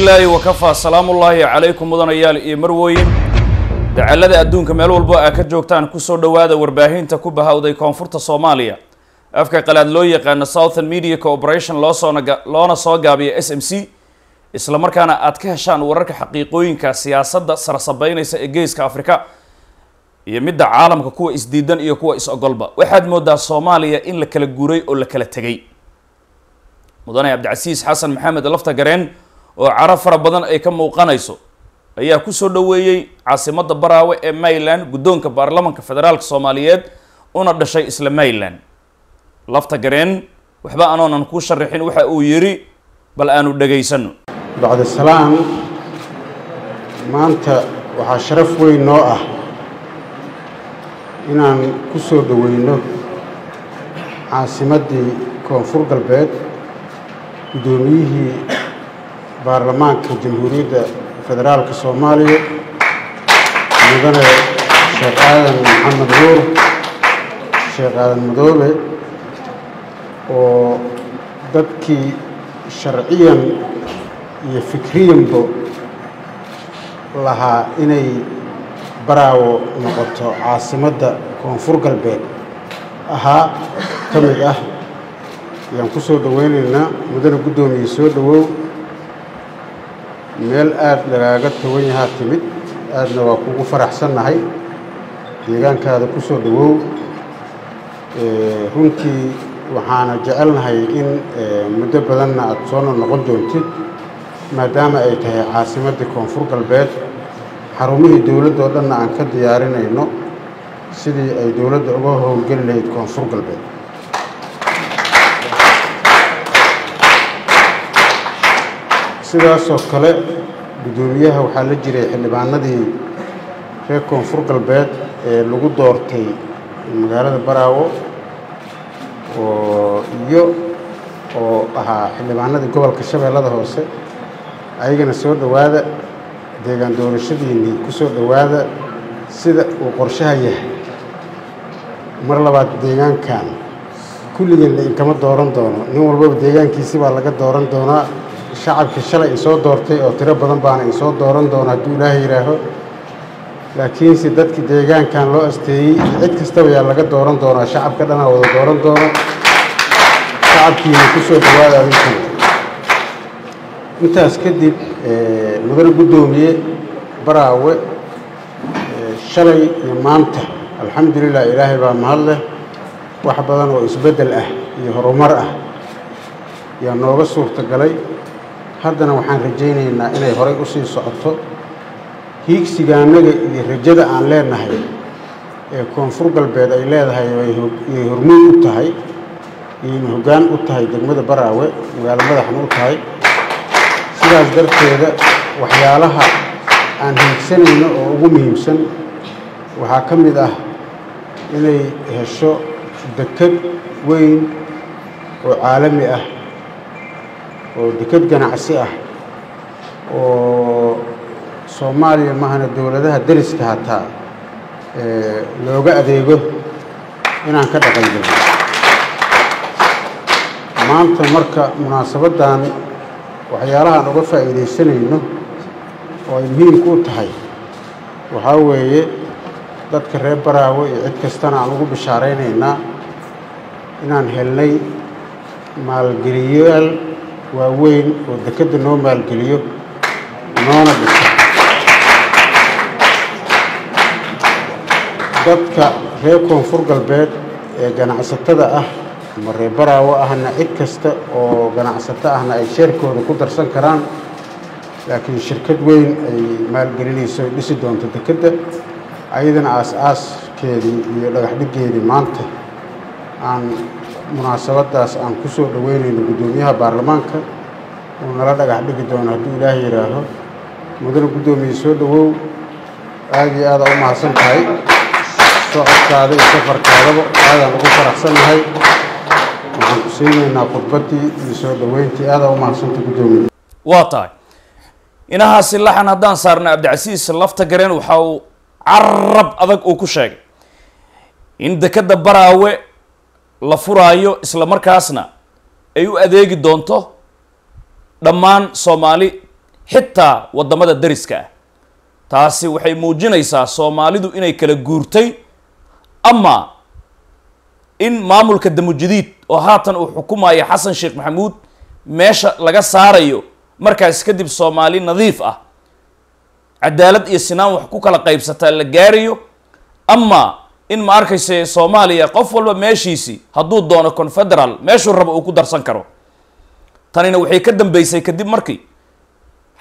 bilaahi wakafaa salaamullaahi calaykum mudanayaal iyo marwooyin. Dacallada adduunka meel walbo aa ka joogtaan ku soo dhowaada warbaahinta ku bahawday koonfurta soomaaliya. Afka qalaad loo yaqaano southern media corporation loosoona loona soo gaabiya s m c isla markaana aad ka heshaan wararka xaqiiqooyinka siyaasadda sarsabeynaysa ee geeska afrika iyo midda caalamka kuwa isdiidan iyo kuwa is-ogolba. Waxaad moodaa soomaaliya in la kala guuray oo la kala tegay mudane cabdicasiis xasan maxamed lafta gareen oo caro fara badan ay ka muuqanayso ayaa ku soo dhoweeyey caasimadda baraawe ee maryland guddoonka baarlamanka federaalka soomaaliyeed una dhashay isla maryland. Lafta gareen waxba anoonan kuu sharaxin waxa uu yidhi bal aanu dhegaysano bacda salaam. Maanta waxaa sharaf weyn noo ah inaan ku soo dhoweyno caasimaddii koonfur galbeed guddoomiyihii baarlamaanka jamhuuriyadda federaalka soomaaliya mudane sheekh aadan maxamed nuur sheekh aadan madoobe oo dadkii sharciyan iyo fikriyanba lahaa inay baraawo noqoto caasimadda koonfur galbeed. Ahaa ka mid ah ayaan ku soo dhoweynaynaa mudane guddoomiye soo dhowow meel aada lagaaga togan yahaa timid aadna waa kugu faraxsannahay. Deegaankaada ku soo dhowow runtii waxaana jecelnahay in muddo badanna aada soona noqon doontid maadaama ay tahay caasimaddii koonfur galbeed. Xarumihii dowladda oo dhanna aan ka diyaarinayno sidii ay dowladda uga howlgeli lahayd koonfur galbeed sidaasoo kale guddoomiyaha waxaa la jiray xildhibaanadii reer koonfur galbeed ee lagu doortay magaalada baraawo oo iyo oo ahaa xildhibaanadii gobolka shabeellada hoose. Ayagana soo dhowaada deegaan doorashadiinnii ku soo dhowaada sida uu qorshaha yahay. Mar labaad deegaankan kulligeen la inkama dooran doono. Nin walbaba deegaankiisi baa laga dooran doonaa shacabkii shalay isoo doortay oo tiro badan baana isoo dooran doona hadduu ilaahay yidhaaho. Laakiinse dadkii deegaankan loo asteeyey cid kastaba yaa laga dooran doonaa shacabka dhanaa wada dooran doono shacabkiina ku soo dhowaada adinku intaas kadib mudane guddoomiye baraawe shalay iyo maanta. Alxamdulilah ilaahay baa mahad leh wax badan oo isbeddel ah iyo horumar ah. Yaa nooga suurta galay haddana waxaan rajaynaynaa inay horay u sii socoto hiigsigaanaga iyo rajada aan leenahay ee koonfur galbeed ay leedahay yay hormuud u tahay yayna hoggaan u tahay degmada baraawe magaalo madaxna u tahay. Sidaas darteeda waxyaalaha aan hiigsanayno oo ugu muhiimsan waxaa ka mid ah inay hesho deked weyn oo caalami ah oo deked ganacsi ah oo soomaaliya mahana dowladaha deriska hataa looga adeego inaan ka dhaqangelno maanta marka munaasabaddan waxyaalahaan uga faa'iidaysanayno oo ay muhiimku u tahay waxaa weeye dadka reer baraawe iyo cid kastana aan ugu bishaaraynaynaa inaan helnay maalgeliyayaal waaweyn oo dekedda noo maalgeliyo noona dhisa dadka reer koonfur galbeed ee ganacsatada ah ama reer baraawo ahna cid kasta oo ganacsato ahna ay sheerkooda ku darsan karaan laakiin shirkad weyn ay maalgelinayso ay dhisi doonto dekedda ayadana aas-aaskeedii iyo dhagaxdhiggeedii maanta aan munaasabaddaas aan ku soo dhoweynayno guddoomiyaha baarlamaanka uu nala dhagax dhigi doono hadduu ilaahay yidhaaho mudane guddoomiye soo dhowow aada iyo aada u mahadsan tahay. Socodkaada iyo safarkaadaba aadaan ugu faraxsannahay waxaan ku siinaynaa khudbaddii iyo soo dhoweyntii aadaa u mahadsanta guddoomiye. Waa tahay. Inahaasi laxan haddaan saarna cabdicasiis lafta gareen waxa uu carab adag uu ku sheegay. In dekadda baraawe la furaayo isla markaasna ay u adeegi doonto dhammaan soomaali xitaa waddamada dariska ah. Taasi waxay muujinaysaa soomaalidu inay kala guurtay ama in maamulka damujadiid oo haatan uu xukumayo xasan sheekh maxamuud meesha laga saarayo markaas kadib soomaali nadiif ah cadaalad iyo sinaan wax ku kala qaybsataa la gaarayo ama in ma arkayse soomaaliya qof walba meeshiisii hadduu doono confederal meeshuu rabo uu ku darsan karo. Tanina waxay ka dambeysay kadib markii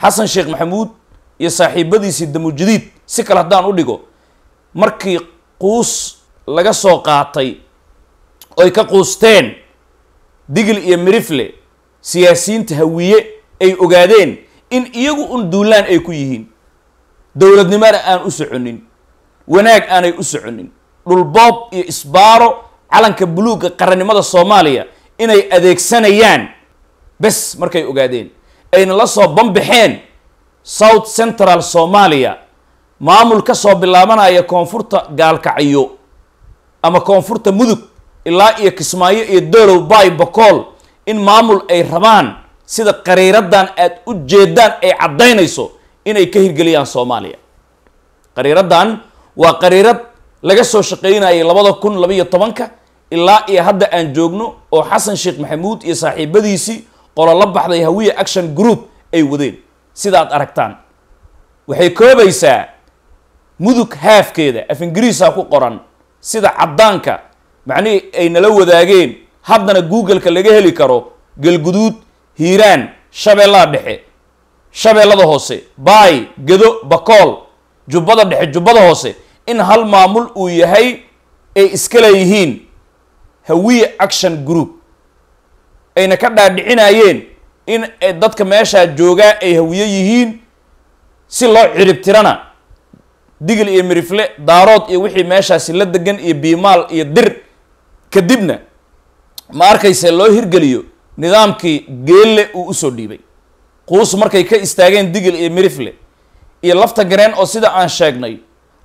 xasan sheekh maxamuud iyo saaxiibadiisii damujadiid si kale haddaan u dhigo markii quus laga soo qaatay oy ka quusteen digil iyo mirifle siyaasiyiinta hawiye ay ogaadeen in iyagu un duulaan ay ku yihiin. Dowladnimona aan u soconin wanaag aanay u soconin dhulboob iyo isbaaro calanka buluugga qarannimada soomaaliya inay adeegsanayaan. Bes markay ogaadeen ayna la soo banbaxeen south central soomaaliya. Maamul ka soo bilaabanaya koonfurta gaalkacyo ama koonfurta mudug ilaa iyo kismaayo iyo dolow bay bakool in maamul ay rabaan sida qariiradan aad u jeedaan ay caddaynayso inay ka hirgeliyaan soomaaliya. Qariiradan waa qariirad laga soo shaqaynayay labada kun labayo tobanka ilaa iyo hadda aan joogno oo xasan sheekh maxamuud iyo saaxiibadiisii qolo la baxday hawiya action group ay wadeen. Sidaad aragtaan waxay koobaysaa mudug haafkeeda af ingiriisa ku qoran sida caddaanka macnihii ay nala wadaageen haddana google-ka laga heli karo galguduud hiiraan shabeellaha dhexe shabeellada hoose baay gedo bakool jubbada dhexe jubbada hoose in hal maamul uu yahay ay iska leeyihiin hawiye action group. Ayna ka dhaadhicinayeen in dadka meeshaa joogaa ay hawiye yihiin si loo ciribtirana digil iyo mirifle daarood iyo wixii meeshaasi la degan iyo biimaal iyo dir kadibna ma arkayse loo hirgeliyo nidaamkii geelle uu u soo dhiibay. Quus markay ka istaageen digil iyo mirifle iyo lafta gareen oo sida aan sheegnay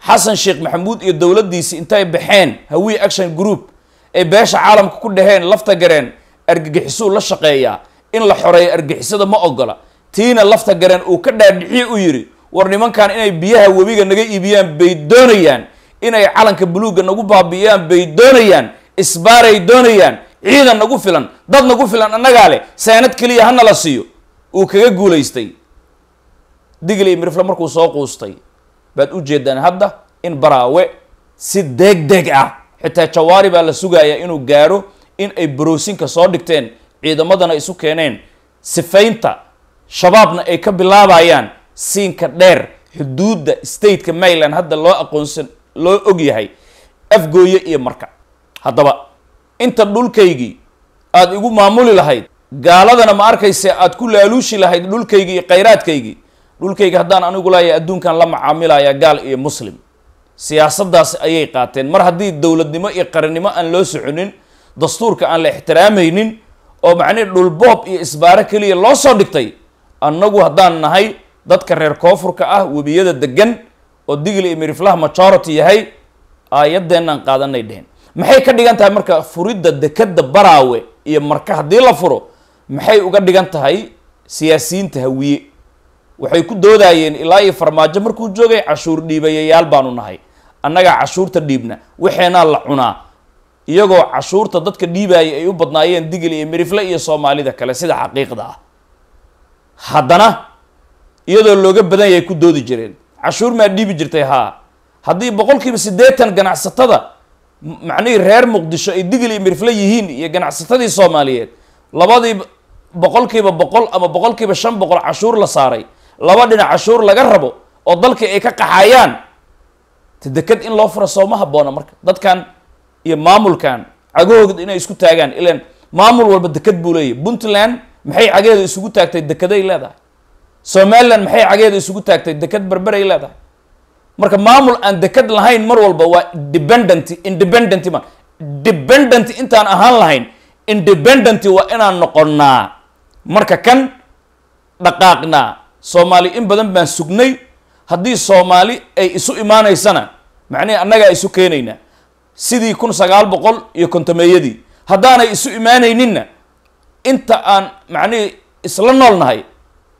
xasan sheekh maxamuud iyo dowladdiisii intay baxeen hawiye action group ay beesha caalamka ku dhaheen lafta gareen argagixisuu la shaqeeyaa in la xoreeyo argixisada ma ogola tiina lafta gareen uu ka dhaadhiciye u yidhi war nimankan inay biyaha webiga naga iibiyaan bay doonayaan inay calanka buluugga nagu baabi'iyaan bay doonayaan isbaaray doonayaan ciidan nagu filan dad nagu filan annagaa leh saanad keliya hana la siiyo. Uu kaga guulaystay. Digil iyo mirifle markuu soo quustay baad u jeedaan hadda in baraawe si deeg deg ah xitaa jawaari baa la sugayaa inuu gaaro in ay baroosinka soo dhigteen ciidamadana isu keeneen. Sifaynta shabaabna ay ka bilaabayaan siinka dheer xuduudda stateka maryland hadda loo aqoonsan loo og yahay afgooye iyo marka. Haddaba inta dhulkaygii aada igu maamuli lahayd gaaladana ma arkayse aada ku laaluushi lahayd dhulkaygii iyo khayraadkaygii dhulkayga haddaan anigu laaya adduunkan la macaamilaya gaal iyo muslim. Siyaasaddaas ayay qaateen. Mar haddii dowladnimo iyo qarannimo aan loo soconin dastuurka aan la ixtiraamaynin oo macnihi dhulboob iyo isbaaro keliya loo soo dhigtay annagu haddaan nahay dadka reer koonfurka ah webiyada degan oo digli iyo miriflaha majority yahay aayadeenaan qaadanay dheheen. Maxay ka dhigan tahay marka furidda dekadda baraawe iyo marka haddii la furo maxay uga dhigan tahay siyaasiyiinta hawiye waxay ku doodayeen ilaa iyo farmaajo markuu joogay cashuur dhiibayayaal baanu nahay. Annagaa cashuurta dhiibna waxeenaa la cunaa. Iyagoo cashuurta dadka dhiibaaya ay u badnaayeen digil iyo mirifle iyo soomaalida kale sida xaqiiqda ah. Haddana iyadoo looga badan yahay ku doodi jireen. Cashuur maa dhiibi jirtay haa. Haddii boqolkiiba siddeetan ganacsatada macnihii reer muqdisho ay digil iyo mirifle yihiin iyo ganacsatadii soomaaliyeed labadii boqolkiiba boqol ama boqolkiiba shan boqol cashuur la saaray laba dhinac cashuur laga rabo oo dalkii ay ka qaxayaan te deked in loo fura sooma habboona marka. Dadkan iyo maamulkan cagahooda inay isku taagaan. Ilan maamul walba deked buu leeyahy puntland maxay cageeda isugu taagtay? Dekeday leedahay. Somaliland maxay cageeda isugu taagtay? Deked berberay leedahay. Marka maamul aan deked lahayn mar walba waa dependent independent ma dependent intaan ahaan lahayn independent waa inaan noqonnaa. Marka kan dhaqaaqnaa soomaali in badan baan sugnay. Haddii soomaali ay isu imaanaysana macnihi annagaa isu keenaynaa sidii kun sagaal boqol iyo kontomeeyadii. Haddaanay isu imaanayninna inta aan macnihii isla nool nahay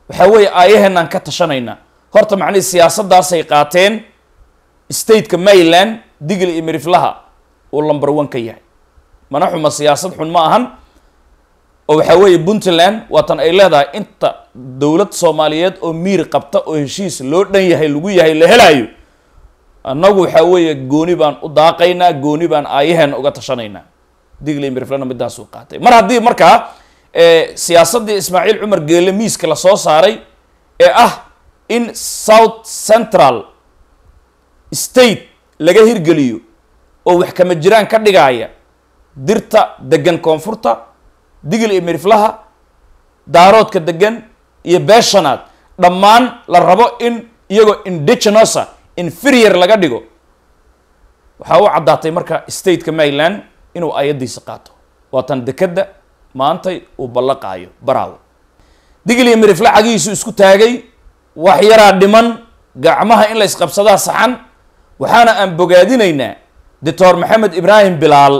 waxaa weeye aayaheenaan ka tashanaynaa. Horta macnihii siyaasaddaasay qaateen stateka maryland digl iyo miriflaha uu lumber one ka yahay. Mana xuma siyaasad xun ma ahan oo waxaa weeye puntland waatan ay leedahay inta dowlad soomaaliyeed oo miir qabta oo heshiis loo dhan yahay lagu yahay la helaayo annagu waxaa weeye gooni baan u daaqaynaa gooni baan aayaheena uga tashanaynaa. Digli miriflana midaasuu qaatay. Mar haddii markaa siyaasaddii ismaaciil cumar geele miiska la soo saaray ee ah in south central state laga hirgeliyo oo wax kama jiraan ka dhigaaya dirta degan koonfurta digil iyo miriflaha daaroodka degan iyo beeshanaad dhammaan la rabo in iyagoo indigenosa inferior laga dhigo. Waxaa u caddaatay marka stateka maryland inuu ayaddiisa qaato. Waatan dekadda maantay uu ballaqaayo baraawo. Digil iyo mirifle cagihiisu isku taagay wax yaraa dhiman gacmaha in la isqabsadaa saxan waxaana aan bogaadinaynaa doctor maxamed ibraahim bilaal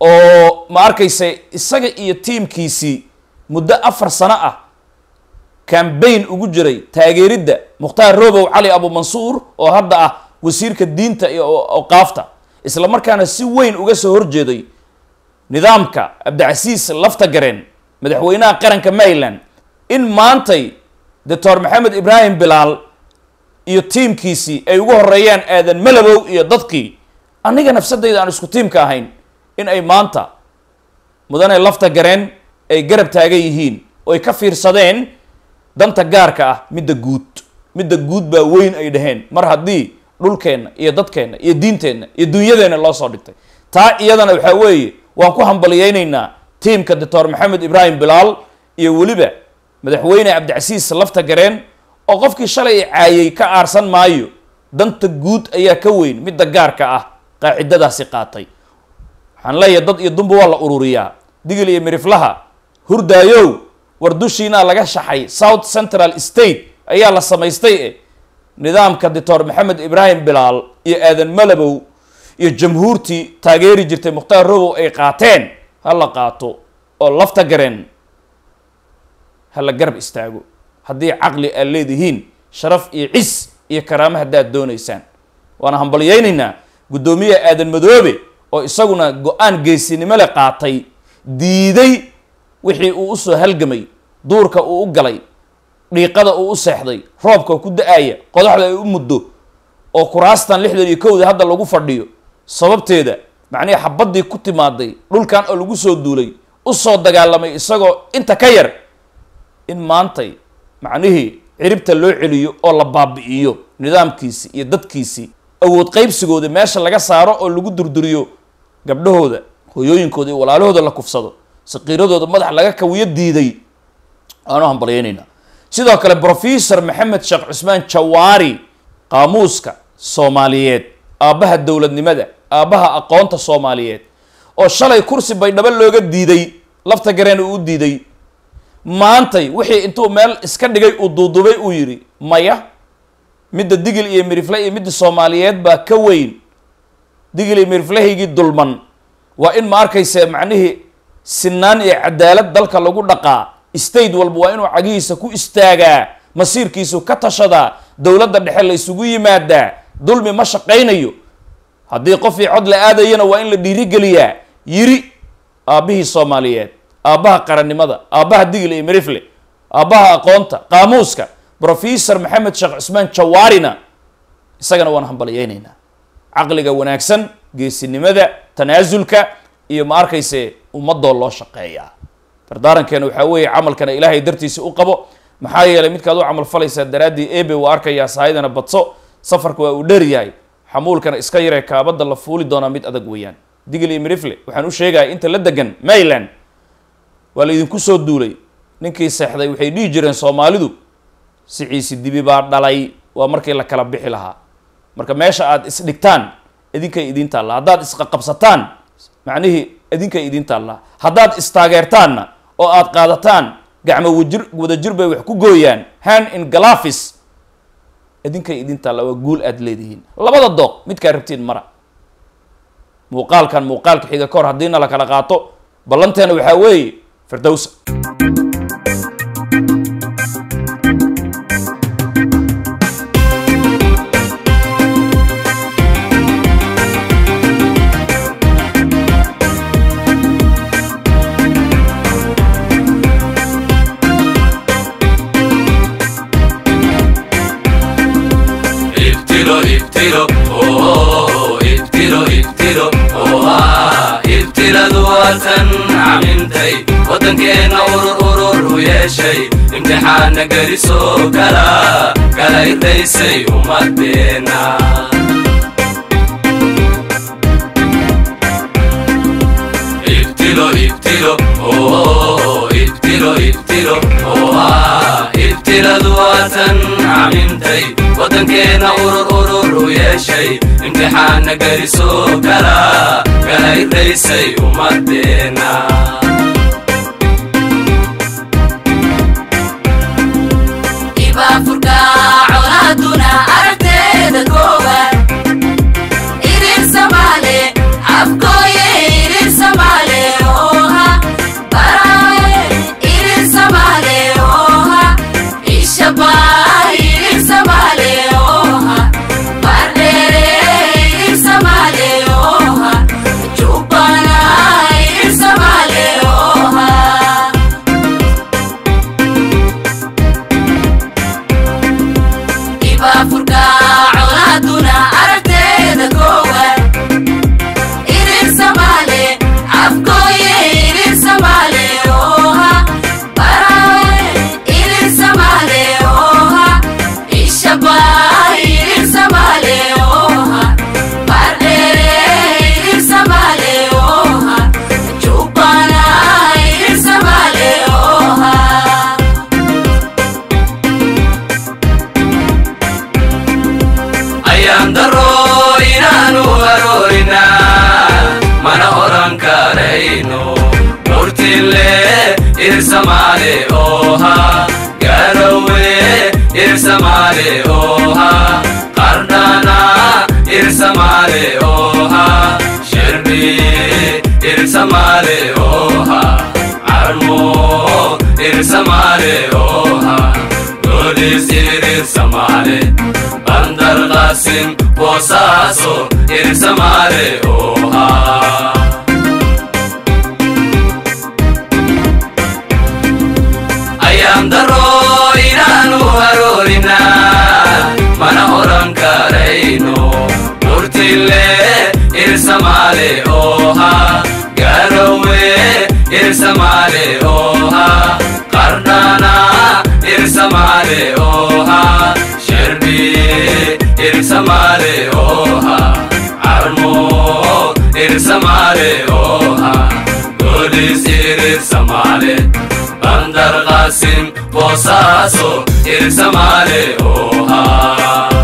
oo ma arkaysa isaga iyo tiimkiisii muddo afar sano ah cambaign ugu jiray taageeridda mukhtaar robow cali abumansuur oo hadda ah wasiirka diinta iyo awqaafta isla markaana si weyn uga soo horjeeday nidaamka cabdicasiis lafta gareen madaxweynaha qaranka maryland in maantay doctor maxamed ibraahim bilaal iyo tiimkiisii ay ugu horeeyaan aadan malabow iyo dadkii aniga nafsadayda aan isku tiimka ahayn in ay maanta mudane lafta gareen ay garab taagan yihiin oo ay ka fiirsadeen danta gaarka ah midda guud. Midda guud baa weyn ay dhaheen. Mar haddii dhulkeenna iyo dadkeenna iyo diinteenna iyo dunyadeenna loo soo dhigtay. Taa iyadana waxaa weeye waan ku hambaliyeynaynaa tiimka doctor maxamed ibraahim bilaal iyo weliba madaxweyne cabdicasiis lafta gareen oo qofkii shalay caayay ka aarsan maayo. Danta guud ayaa ka weyn midda gaarka ah qaacidadaasi qaatay waxaan leeyahay dad iyo dumba waa la ururiyaa. Digil iyo miriflaha hurdaayow war dushiinaa laga shaxay south central state ayaa la samaystay e nidaamka doctor maxamed ibraahim bilaal iyo aadan malabow iyo jamhuurtii taageeri jirtay mukhtaar robow ay qaateen ha la qaato oo lafta gareen ha la garab istaago. Haddii caqli aad leedihiin sharaf iyo cis iyo karaamo haddaad doonaysaan. Waana hambalyeynaynaa guddoomiyaha aadan madoobe oo isaguna go'aan geesinimo le qaatay diiday wixii uu u soo halgamay duurka uu u galay dhiiqada uu u seexday roobka ku da'aya qodaxda ay u muddo oo kuraastan lixdan iyo kowda hadda lagu fadhiyo. Sababteeda macnihii xabaddii ku timaaday dhulkan oo lagu soo duulay u soo dagaalamay isagoo inta ka yar in maantay macnihii ciribta loo celiyo oo la baabi'iyo nidaamkiisi iyo dadkiisii awood qaybsigooda meesha laga saaro oo lagu durduriyo gabdhahooda hooyooyinkooda iyo walaalahooda la kufsado saqiiradooda madax laga kawiyo diiday. Aanu hambalyeynaynaa sidoo kale brofesor maxamed sheekh cusmaan jawaari qaamuuska soomaaliyeed aabbaha dowladnimada aabbaha aqoonta soomaaliyeed oo shalay kursi baydhabo looga diiday lafta gareen uu u diiday. Maantay wixii intuu meel iska dhigay uu duudubay uu yidhi maya midda digil iyo mirifle iyo midda soomaaliyeed baa ka weyn digil iyo miriflahaygii dulman. Waa in ma arkayse macnihii sinaan iyo cadaalad dalka lagu dhaqaa. State walba waa inuu cagihiisa ku istaagaa masiirkiisu ka tashadaa dowladda dhexe la isugu yimaadaa dulmi ma shaqaynayo. Haddii qofii cod la aadayana waa in la dhiirigeliyaa yiri aabbihii soomaaliyeed aabbaha qarannimada aabbaha digil iyo mirifle aabbaha aqoonta qaamuuska brofesor maxamed sheekh cusmaan jawaarina. Isagana waan hambalyeynaynaa caqliga wanaagsan geesinimada tanaasulka iyo ma arkayse ummadoo loo shaqeeyaa dardaarankeena waxaa weeye camalkana ilaahay dartiisa u qabo. Maxaa yeelay midkaad u camal falaysaa daraaddii ebe waa arkayaa sahaydana badso safarka waa uu dheer yahay. Xamuulkana iska yaree kaabadda la fuuli doonaa mid adag weeyaan. Digil iyo mirifle waxaan u sheegaya inta la degan maryland waa la idinku soo duulay. Ninkii seexday waxay dhihi jireen soomaalidu siciisi dibi baa dhalay waa markii la kala bixi lahaa marka meesha aad isdhigtaan idinkay idiin taallaa haddaad isqaqabsataan macnihii idinkay idiin taallaa haddaad istaageertaanna oo aad qaadataan gacmo wajir wadajir bay wax ku gooyaan. Hand in galafis idinkay idiin taallaa waa guul aad leedihiin. Labada dooq midkaa rabtiin mara. Muuqaalkan muuqaalka xiga ka hor haddiina la kala qaato ballanteena waxaa weeye firdowsa waddankeena urur ururu yeeshay imtixaana gelisoo gala gala irraysay ummaddeena ibtilo ibtilo ibtilo ibtilo ibtiladu waatan camintay waddankeena urur ururu yeeshay imtixaana gelisoo gala gala irraysay ummaddeena murtille irsamaale ooha garowe irsamaale ooha qardhana irsamaale ooha shirbi irsamaale ooha carmo irsamaale ooha golis irsamaale bandar qasim boosaaso irsamaale ooha ayaan inaanu aroorina mana oran karayno murtille irsamaale ooha garowe irsamaale ooha qardhana irsamaale ooha shirbi irsamaale ooha carmo irsamaale Kudüs irib Somali Bandar Qasim Bosaso irib Somali Oha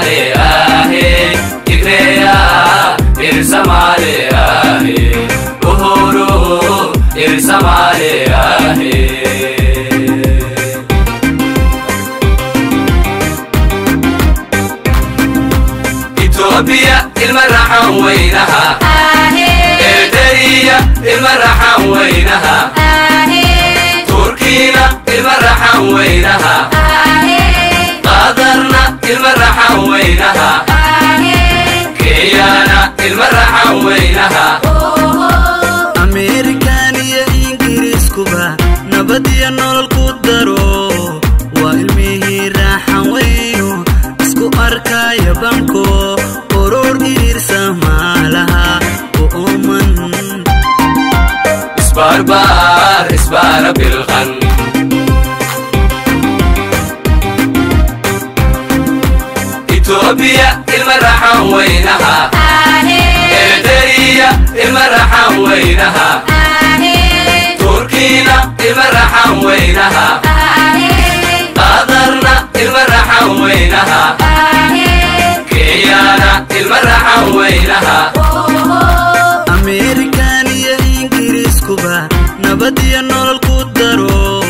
れ المرحة وينها؟ كيانا المرحة وينها؟ وينها؟ قدرنا المرحة وينها؟ كيانا المرحة وينها؟ أمريكان يا إنجليز كوبا نبدي النور القدرو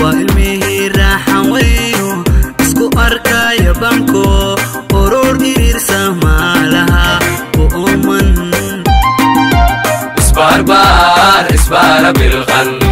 وإلمه راحة وينو اسكو أركا يا بانكو أورور نير سمالها وأمن اسبار بار اسبار بالغن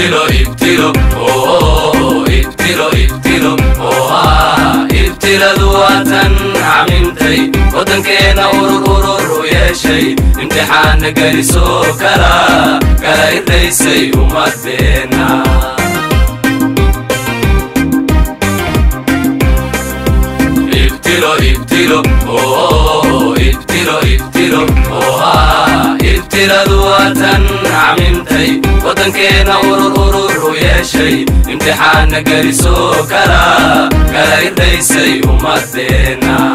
ابتلوا ابتلوا اوه ابتلوا ابتلوا اوه ابتلوا وطن عميمتي وطنكينا ورور ورور يا شي. امتحان قريسو كلا كلا الرئيسي وما بينا. ابتلوا ابتلوا اوه ابتلوا ابتلوا اوه ابتلوا وطن عميمتي وطنكينا ورور ورور وياشي امتحان قريسو كرا كرا يديسي ومدينا